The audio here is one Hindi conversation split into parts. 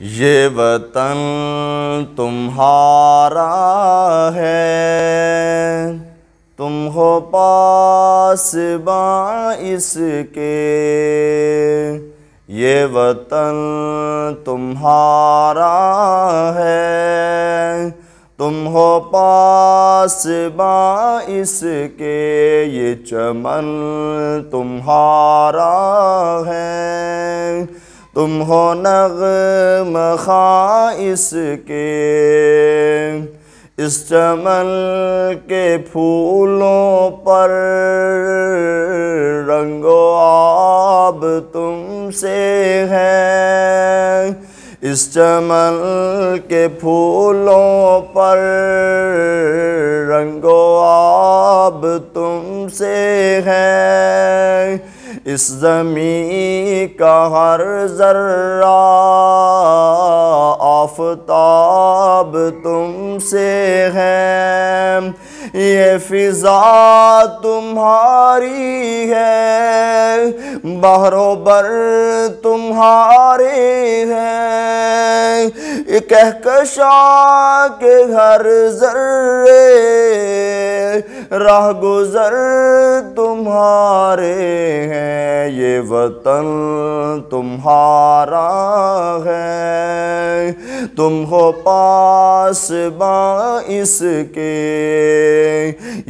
ये वतन तुम्हारा है। तुम हो पास इसके ये वतन तुम्हारा है। तुम हो पास इसके ये चमन तुम्हारा है। तुम हो नगम खा इसके इस चमल के फूलों पर रंगो आब तुमसे है। इस चमल के फूलों पर रंगो आब तुमसे इस ज़मी का हर ज़र्रा आफताब तुमसे है। ये फ़िज़ा तुम्हारी है बहरोबर तुम्हारे हैं। कहकशा के हर जर्रे राह गुजर तुम्हारे हैं, ये वतन तुम्हारा है। तुम हो पास इसके,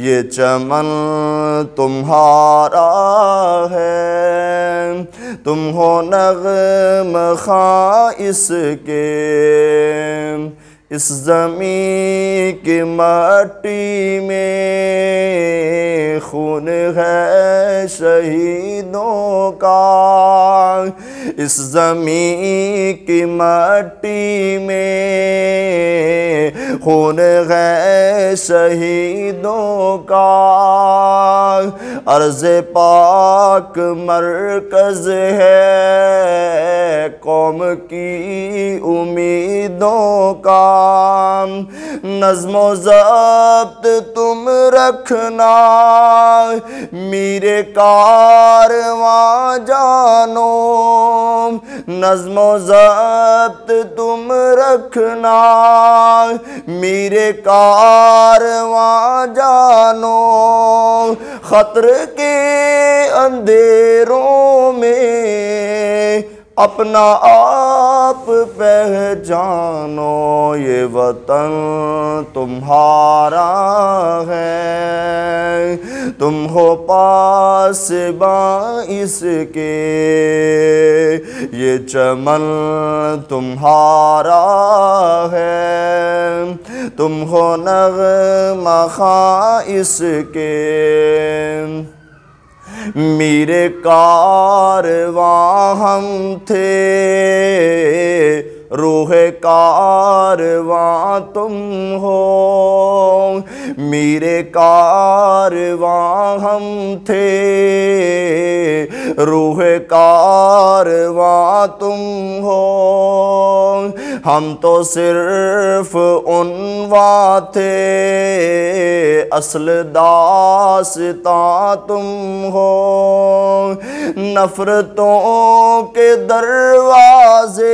ये चमन तुम्हारा है। तुम हो नगम खा इसके, इस ज़मी की मट्टी में खून है शहीदों का। इस ज़मी की मट्टी में खून है शहीदों का। अर्ज़ पाक मरकज़ है कौम की उम्मीदों का। नज्मो जब्त तुम रखना मेरे कारवां जानो। नज्मो जब्त तुम रखना मेरे कारवां जानो। खतर के अंधेरों में अपना आप पहचानो ये वतन तुम्हारा है। तुम हो पास इसके, ये चमन तुम्हारा है। तुम हो नगमा खा इसके, मेरे कारवां हम थे। रूह कारवां तुम हो। मेरे कारवां हम थे। रूह कारवां तुम हो। हम तो सिर्फ़ उनवा थे। असल दासता तुम हो। नफरतों के दरवाजे,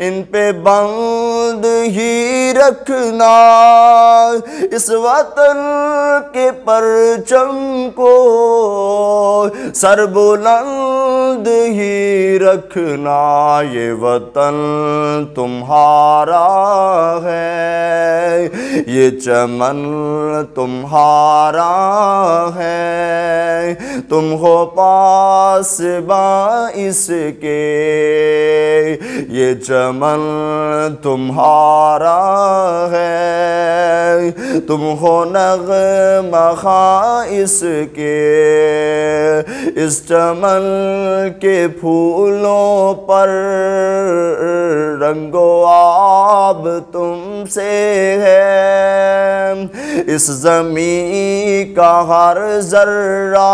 इन पे बंद ही रखना। इस वतन के परचम को सर बुलंद ही रखना ये वतन तुम्हारा है। ये चमन तुम्हारा है। तुम हो पास इसके। ये चमन तुम्हारा है। तुम हो नगमा खा इसके इस चमन के फूलों पर रंगो आब तुमसे है। इस जमी का हर जर्रा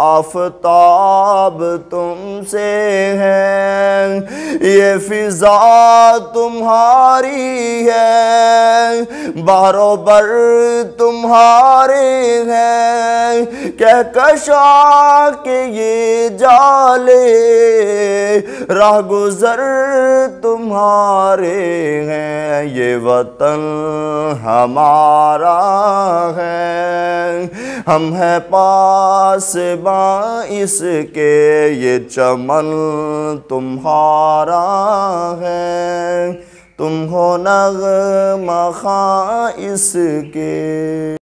आफताब तुमसे है। ये फिजा तुम्हारी है बारोबर तुम्हारे हैं। कह कशा के ये जाले, राह गुजर तुम्हारे हैं, ये वतन हमारा है। हम हैं पास इसके, ये चमन तुम्हारा है। तुम हो नग मखा इसके।